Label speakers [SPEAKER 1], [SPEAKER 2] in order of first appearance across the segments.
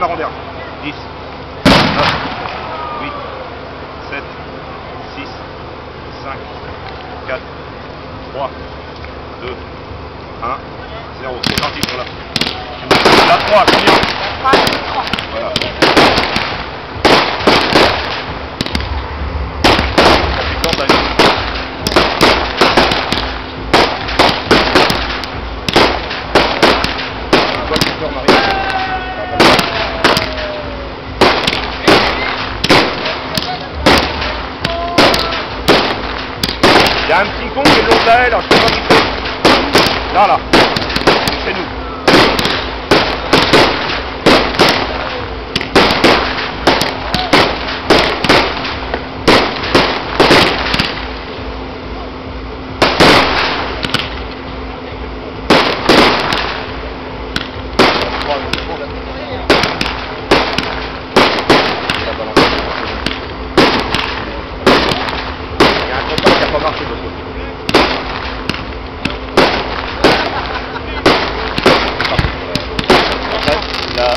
[SPEAKER 1] 10, 9, 8, 7, 6, 5, 4, 3, 2, 1, 0. C'est parti pour la. La 3, 3, 3. Il y a un petit con qui est long de la haie, là, je sais pas qui c'est. Là. C'est nous. Il y a un contact qui n'a pas marché de l'autre côté. Après, la-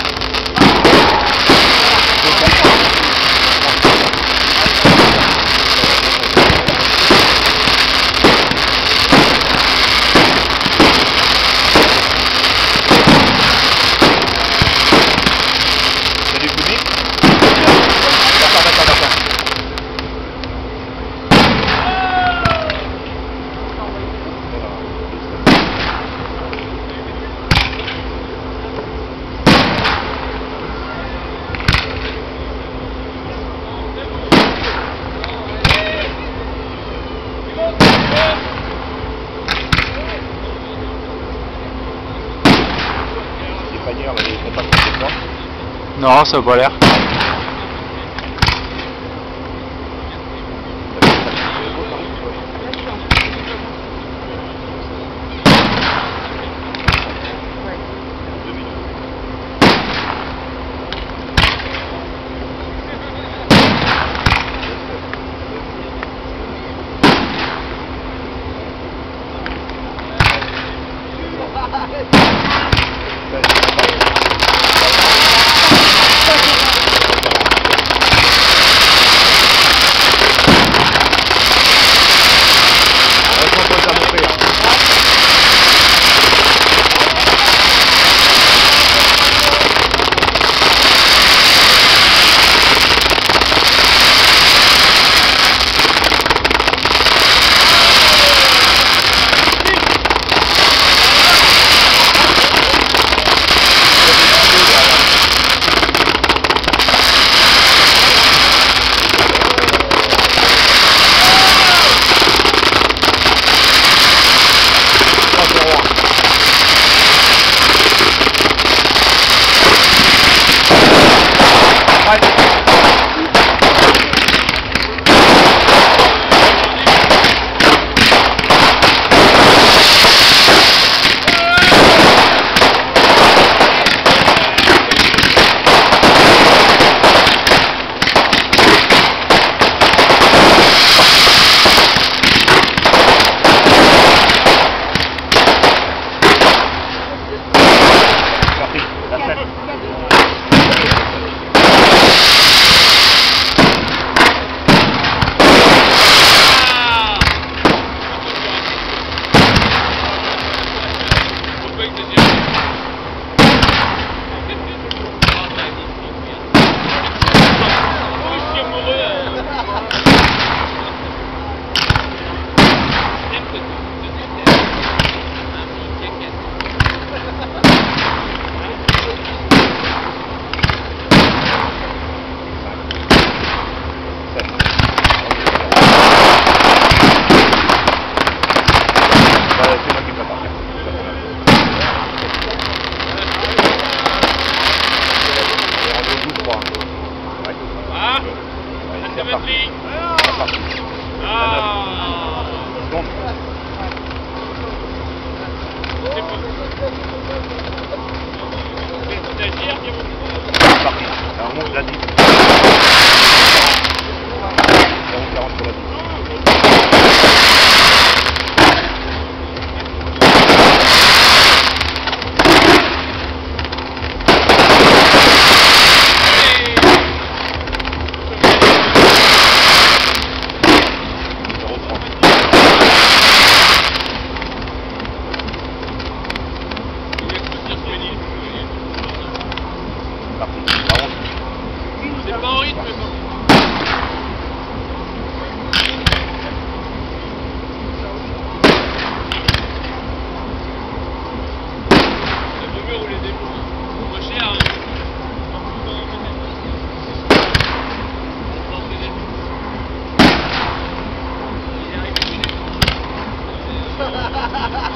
[SPEAKER 1] C'est du public D'accord, d'accord, d'accord. Les panières, là, ils sont pas complètement.
[SPEAKER 2] Non, ça a pas l'air.
[SPEAKER 3] Ah
[SPEAKER 1] c'est
[SPEAKER 3] va
[SPEAKER 1] reparti.
[SPEAKER 3] être
[SPEAKER 1] C'est reparti.
[SPEAKER 3] Ah bon. C'est
[SPEAKER 1] C'est reparti. Ça remonte la Yeah.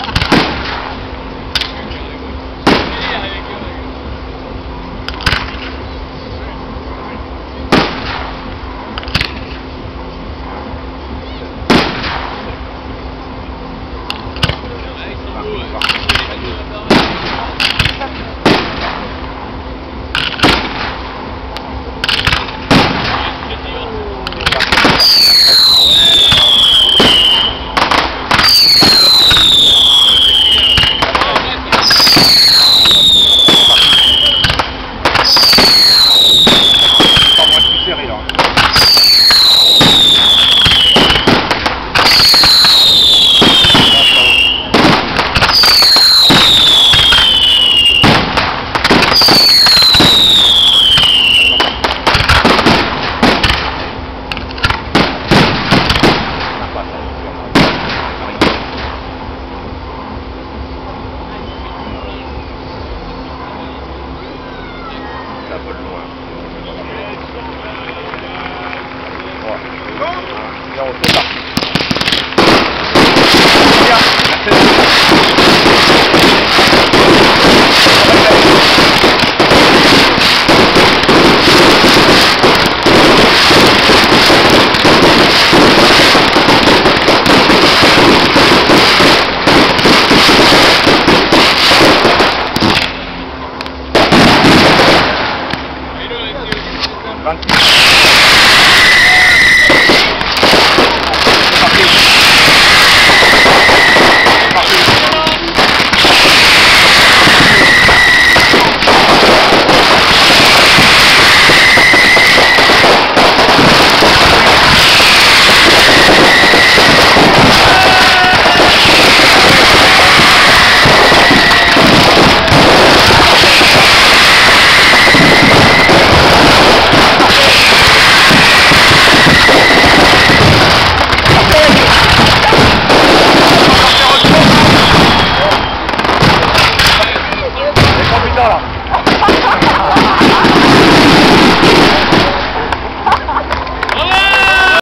[SPEAKER 1] 이거그냥올리겠 다.